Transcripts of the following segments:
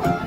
Saya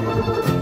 Música